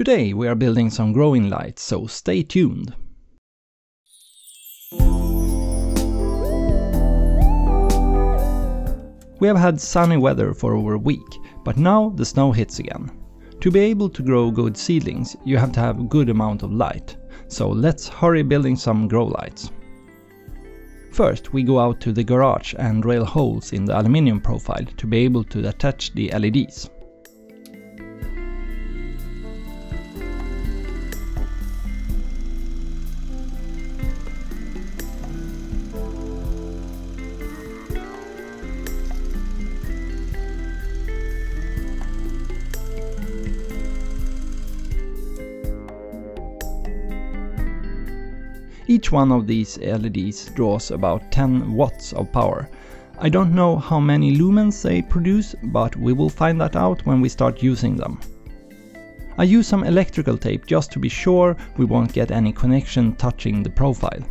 Today we are building some growing lights, so stay tuned. We have had sunny weather for over a week, but now the snow hits again. To be able to grow good seedlings, you have to have a good amount of light, so let's hurry building some grow lights. First, we go out to the garage and drill holes in the aluminium profile to be able to attach the LEDs. Each one of these LEDs draws about 10 watts of power. I don't know how many lumens they produce, but we will find that out when we start using them. I use some electrical tape just to be sure we won't get any connection touching the profile.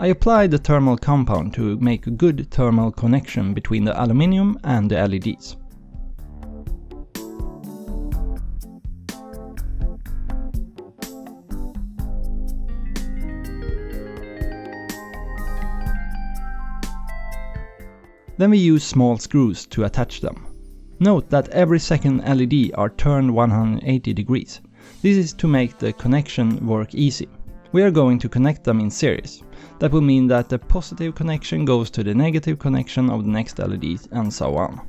I applied the thermal compound to make a good thermal connection between the aluminium and the LEDs. Then we use small screws to attach them. Note that every second LED are turned 180 degrees. This is to make the connection work easy. We are going to connect them in series. That will mean that the positive connection goes to the negative connection of the next LED and so on.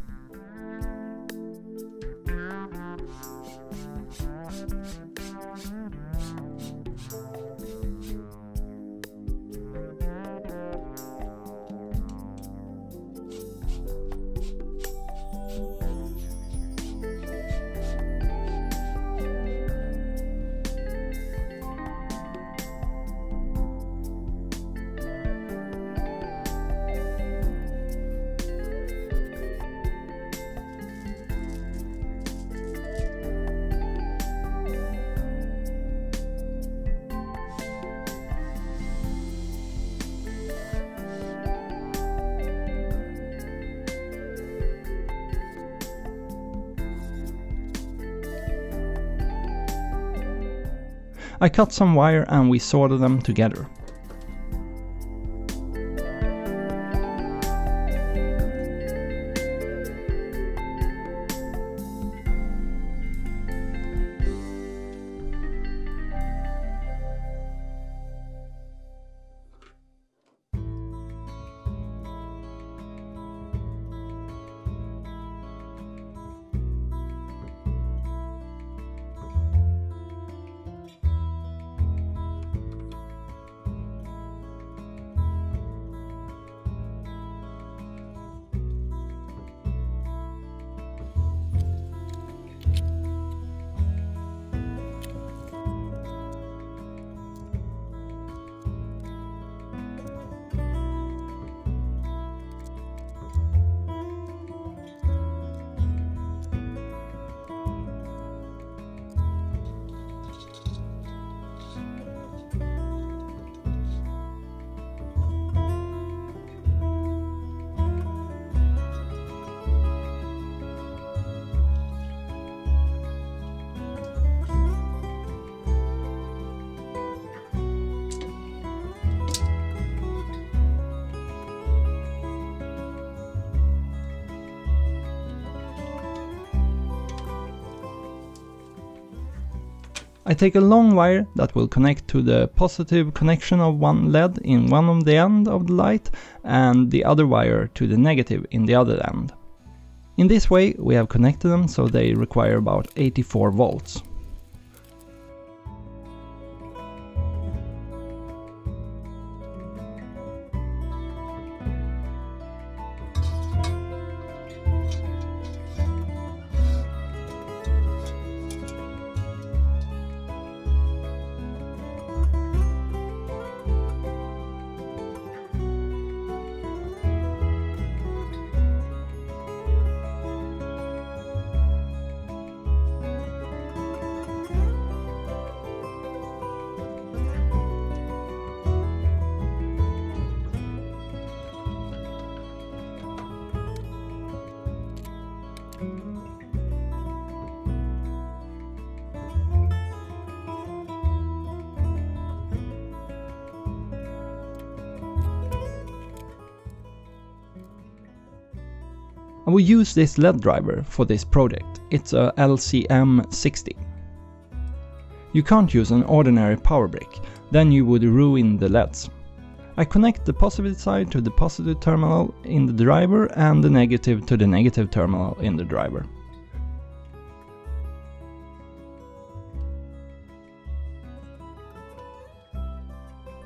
I cut some wire and we soldered them together. I take a long wire that will connect to the positive connection of one LED in one of the end of the light and the other wire to the negative in the other end. In this way we have connected them so they require about 84 volts. I will use this LED driver for this project. It's a LCM60. You can't use an ordinary power brick, then you would ruin the LEDs. I connect the positive side to the positive terminal in the driver and the negative to the negative terminal in the driver.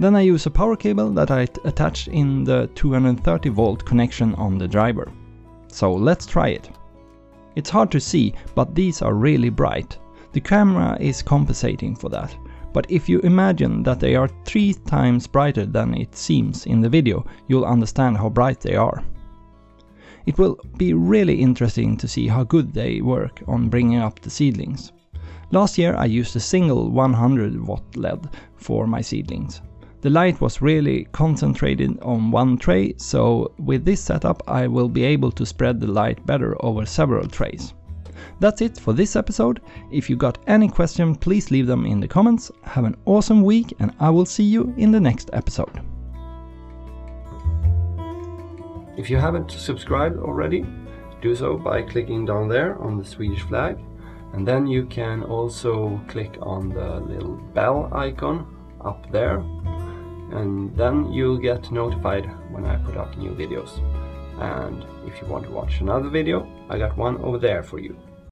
Then I use a power cable that I attached in the 230 volt connection on the driver. So let's try it. It's hard to see, but these are really bright. The camera is compensating for that. But if you imagine that they are three times brighter than it seems in the video, you'll understand how bright they are. It will be really interesting to see how good they work on bringing up the seedlings. Last year I used a single 100 watt LED for my seedlings. The light was really concentrated on one tray, so with this setup I will be able to spread the light better over several trays. That's it for this episode. If you got any question, please leave them in the comments. Have an awesome week and I will see you in the next episode. If you haven't subscribed already, do so by clicking down there on the Swedish flag. And then you can also click on the little bell icon up there and then you'll get notified when I put up new videos. And if you want to watch another video, I got one over there for you.